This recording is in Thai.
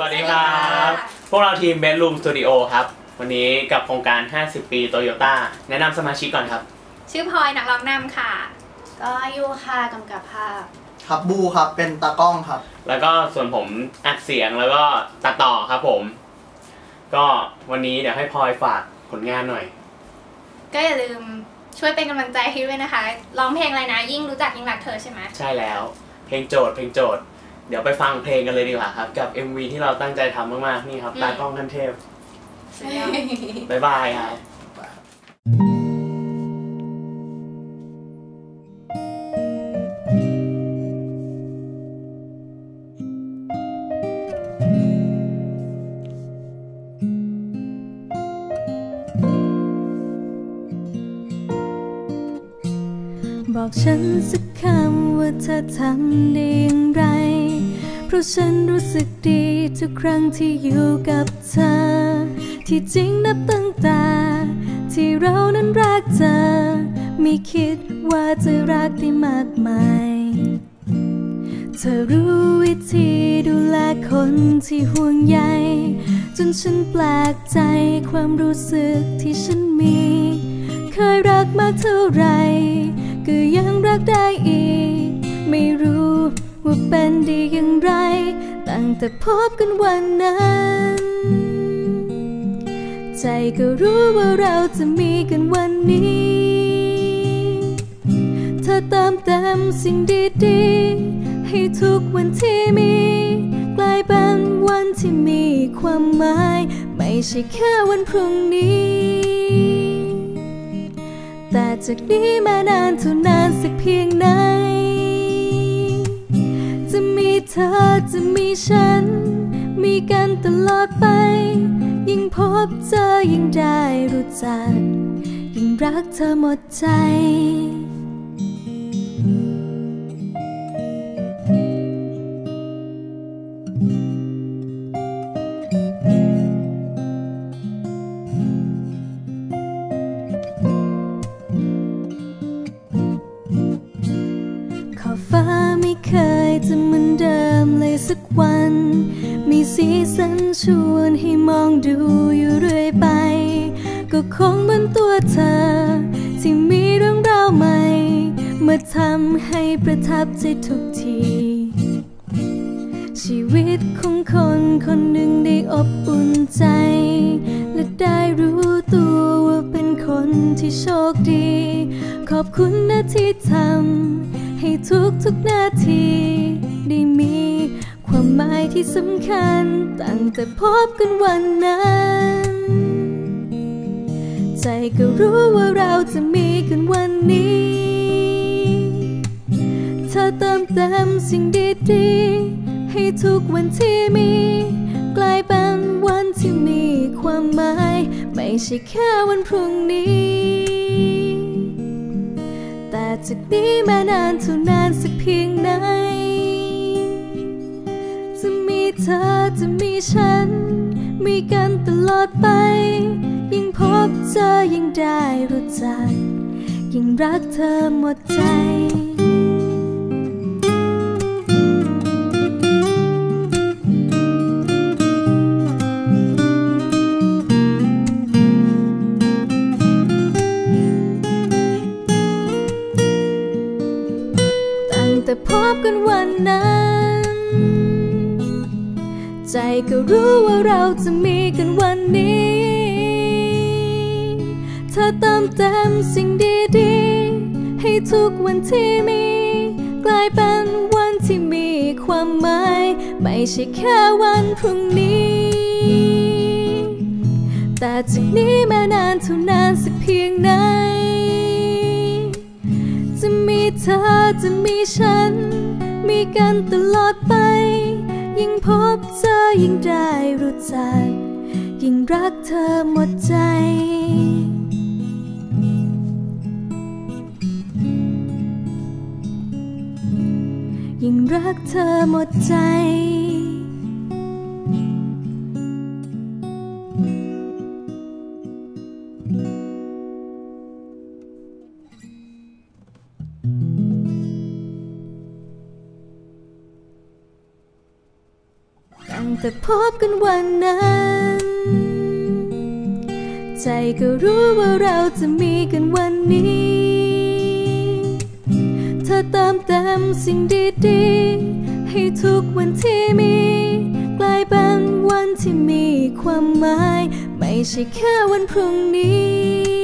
สวัสดีครับ พวกเราทีม Bedroom Studio ครับ วันนี้กับโครงการ 50 ปีโตโยต้าแนะนำสมาชิกก่อนครับ ชื่อพลอยนักร้องนำค่ะ ก็ยูค่ะกำกับภาพ ครับบูครับ เป็นตากล้องครับ แล้วก็ส่วนผมอัดเสียงแล้วก็ตัดต่อครับผม ก็วันนี้เดี๋ยวให้พลอยฝากผลงานหน่อย ก็อย่าลืมช่วยเป็นกำลังใจให้ด้วยนะคะ ร้องเพลงอะไรนะ ยิ่งรู้จักยิ่งรักเธอใช่ไหมใช่แล้ว เพลงโจทย์เพลงโจทย์ เดี๋ยวไปฟังเพลงกันเลยดีกว่าครับ กับ MV ที่เราตั้งใจทำมากๆ นี่ครับ ตากล้องท่านเทพสุดยอดบ๊ายบายครับบอกฉันสักคำว่าเธอทำได้อย่างไร เพราะฉันรู้สึกดีทุกครั้งที่อยู่กับเธอ ที่จริงนับตั้งแต่ที่เรานั้นรักเธอ ไม่คิดว่าจะรักได้มากมาย เธอรู้วิธีดูแลคนที่ห่วงใยจนฉันแปลกใจความรู้สึกที่ฉันมี เคยรักมากเท่าไหรก็ยังรักได้อีก ไม่รู้ เป็นดีอย่างไร ตั้งแต่พบกันวันนั้น ใจก็รู้ว่าเราจะมีกันวันนี้ เธอเติมเต็มสิ่งดีๆ ให้ทุกวันที่มี กลายเป็นวันที่มีความหมาย ไม่ใช่แค่วันพรุ่งนี้ แต่จากนี้มานานเท่านานสักเพียงไหน อจะมีฉัน มีกันตลอดไป ยิ่งพบเจอยิ่งได้รู้จัก ยิ่งรักเธอหมดใจ สักวัน มีสีสันชวนให้มองดูอยู่เรื่อยไป ก็คงเหมือนตัวเธอ ที่มีเรื่องราวใหม่ มาทำให้ประทับใจทุกที ชีวิตของคนคนหนึ่งได้อบอุ่นใจ และได้รู้ตัวว่าเป็นคนที่โชคดี ขอบคุณนะที่ทำให้ทุกทุกๆนาทีได้มี ความหมายที่สำคัญตั้งแต่พบกันวันนั้น ใจก็รู้ว่าเราจะมีกันวันนี้ เธอเติมเต็มสิ่งดีๆ ให้ทุกวันที่มี กลายเป็นวันที่มีความหมาย ไม่ใช่แค่วันพรุ่งนี้ แต่จากนี้มานานเท่านานสักเพียงไหน จะมีฉัน มีกันตลอดไป ยิ่งพบเจอยิ่งได้รู้จัก ยิ่งรักเธอหมดใจตั้งแต่พบกันวันนั้น ใจก็รู้ว่าเราจะมีกันวันนี้ เธอเติมเต็มสิ่งดีๆ ให้ทุกวันที่มี กลายเป็นวันที่มีความหมาย ไม่ใช่แค่วันพรุ่งนี้ แต่จากนี้มานานเท่านานสักเพียงไหน จะมีเธอจะมีฉัน มีกันตลอดไป ยิ่งพบเธอยิ่งได้รู้จัก ยิ่งรักเธอหมดใจยิ่งรักเธอหมดใจ แต่พบกันวันนั้น ใจก็รู้ว่าเราจะมีกันวันนี้ เธอเติมเต็มสิ่งดีๆ ให้ทุกวันที่มี กลายเป็นวันที่มีความหมาย ไม่ใช่แค่วันพรุ่งนี้